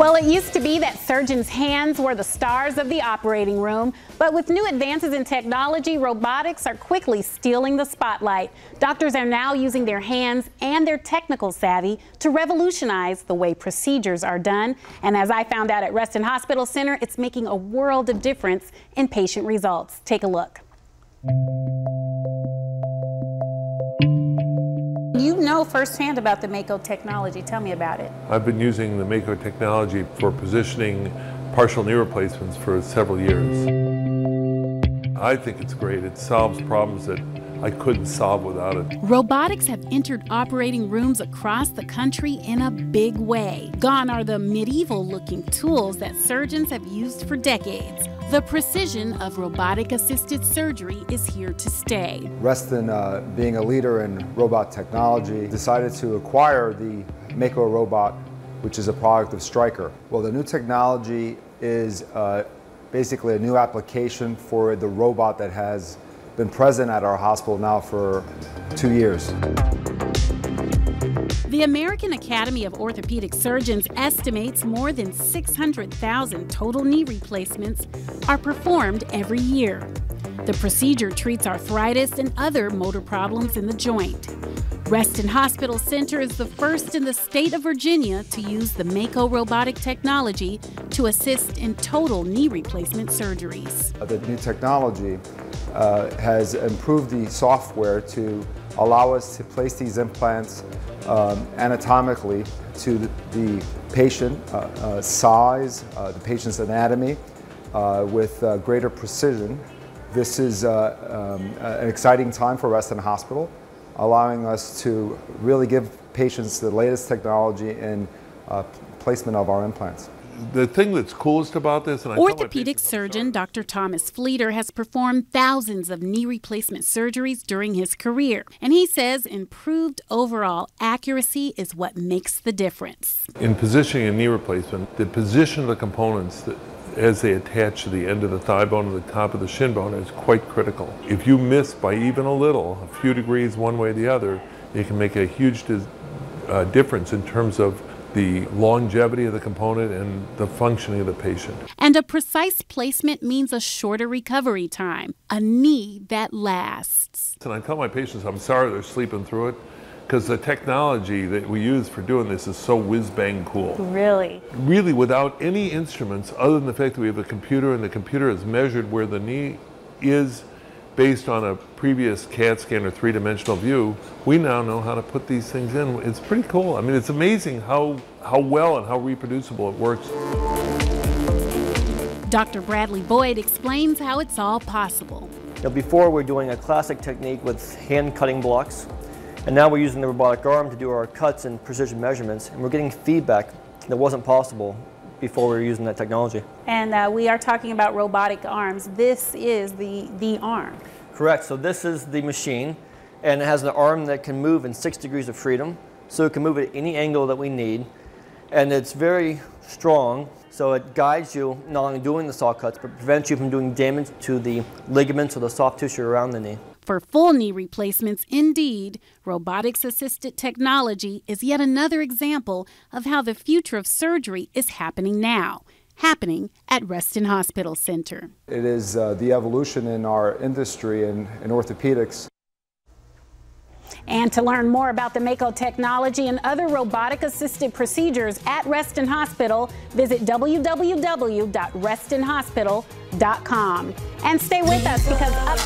Well, it used to be that surgeons' hands were the stars of the operating room, but with new advances in technology, robotics are quickly stealing the spotlight. Doctors are now using their hands and their technical savvy to revolutionize the way procedures are done. And as I found out at Reston Hospital Center, it's making a world of difference in patient results. Take a look. Know firsthand about the Mako technology. Tell me about it. I've been using the Mako technology for positioning partial knee replacements for several years. I think it's great. It solves problems that I couldn't solve without it. Robotics have entered operating rooms across the country in a big way. Gone are the medieval looking tools that surgeons have used for decades. The precision of robotic assisted surgery is here to stay. Reston, uh, being a leader in robot technology, decided to acquire the Mako robot, which is a product of Stryker. Well, the new technology is uh, basically a new application for the robot that has been present at our hospital now for two years. The American Academy of Orthopedic Surgeons estimates more than 600,000 total knee replacements are performed every year. The procedure treats arthritis and other motor problems in the joint. Reston Hospital Center is the first in the state of Virginia to use the Mako robotic technology to assist in total knee replacement surgeries. The new technology uh, has improved the software to allow us to place these implants um, anatomically to the, patient uh, uh, size, uh, the patient's anatomy, uh, with uh, greater precision. This is uh, um, an exciting time for Reston Hospital, allowing us to really give patients the latest technology in placement of our implants the thing that's coolest about this, and I orthopedic surgeon Dr. Thomas Fleeter has performed thousands of knee replacement surgeries during his career, and he says improved overall accuracy is what makes the difference. In positioning a knee replacement, the position of the components that as they attach to the end of the thigh bone and the top of the shin bone is quite critical. If you miss by even a little, a few degrees one way or the other, it can make a huge uh, difference in terms of the longevity of the component and the functioning of the patient. And a precise placement means a shorter recovery time, a knee that lasts. And I tell my patients I'm sorry they're sleeping through it because the technology that we use for doing this is so whiz bang cool. Really? Really, without any instruments other than the fact that we have a computer and the computer has measured where the knee is based on a previous CAT scan or three-dimensional view, we now know how to put these things in. It's pretty cool. I mean, it's amazing how, how well and how reproducible it works. Dr. Bradley Boyd explains how it's all possible. Now, before we're doing a classic technique with hand cutting blocks, and now we're using the robotic arm to do our cuts and precision measurements, and we're getting feedback that wasn't possible before we were using that technology. And uh, we are talking about robotic arms. This is the, the arm. Correct. So this is the machine, and it has an arm that can move in six degrees of freedom. So it can move at any angle that we need. And it's very strong, so it guides you not only doing the saw cuts, but prevents you from doing damage to the ligaments or the soft tissue around the knee. For full knee replacements, indeed, robotics assisted technology is yet another example of how the future of surgery is happening now happening at Reston Hospital Center. It is uh, the evolution in our industry in, in orthopedics. And to learn more about the Mako technology and other robotic assisted procedures at Reston Hospital, visit www.restonhospital.com. And stay with us because up